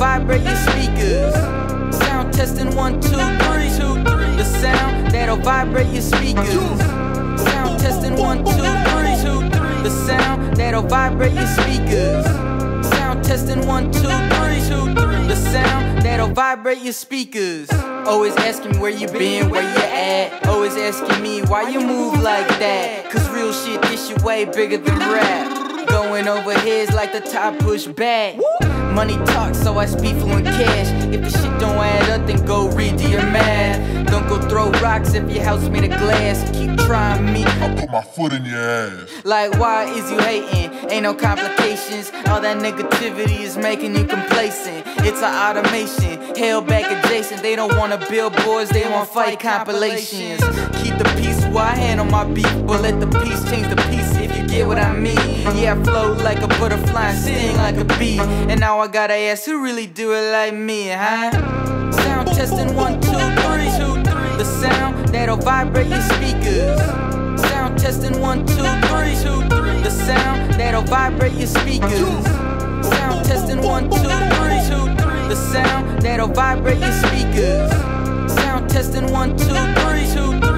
your speakers. Sound testing one, two, three, two, three. The sound that'll vibrate your speakers. Sound testing one, two, three, two, three. The sound that'll vibrate your speakers. Sound testing one, two, three, two, three. The sound that'll vibrate your speakers. Always asking where you been, where you at. Always asking me why you move like that. Cause real shit, this shit way bigger than rap. Going over heads like the top push back. Money talks, so I speak fluent cash. If the shit don't add up, then go read to your math. Don't go throw rocks if your house made of glass. Keep trying me. I'll put my foot in your ass. Like, why is you hating? Ain't no complications. All that negativity is making you complacent. It's an automation, held back adjacent. They don't wanna build boards, they want fight compilations. Keep the peace while I handle my beef, but let the peace change the you get what I mean. Yeah, I flow like a butterfly sting like a bee. And now I gotta ask who really do it like me, huh? Sound testing one, two, three. The sound that'll vibrate your speakers. Sound testing one, two, three. The sound that'll vibrate your speakers. Sound testing one, two, three. The sound that'll vibrate your speakers. Sound testing one, two, three.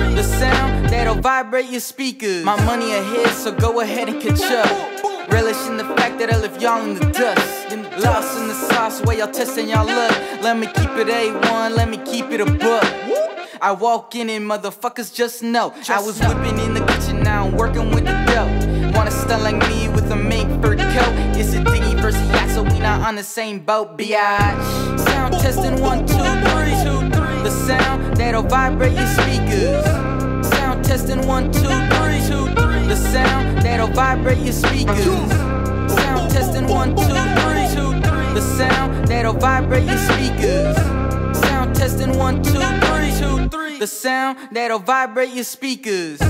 The sound that'll vibrate your speakers. My money ahead, so go ahead and catch up. Relish in the fact that I left y'all in the dust. Lost in the sauce, where y'all testing y'all luck. Let me keep it A1, let me keep it a buck. I walk in and motherfuckers just know. I was whipping in the kitchen, now I'm working with the dough. Wanna stun like me with a mink fur coat? It's a diggy versus yacht, so we not on the same boat, biatch. Sound testing one, two, three, two, three. The sound that'll vibrate your speakers. Testing one, two, three. The sound that'll vibrate your speakers. Sound testing one, two, three. The sound that'll vibrate your speakers. Sound testing one, two, three. The sound that'll vibrate your speakers.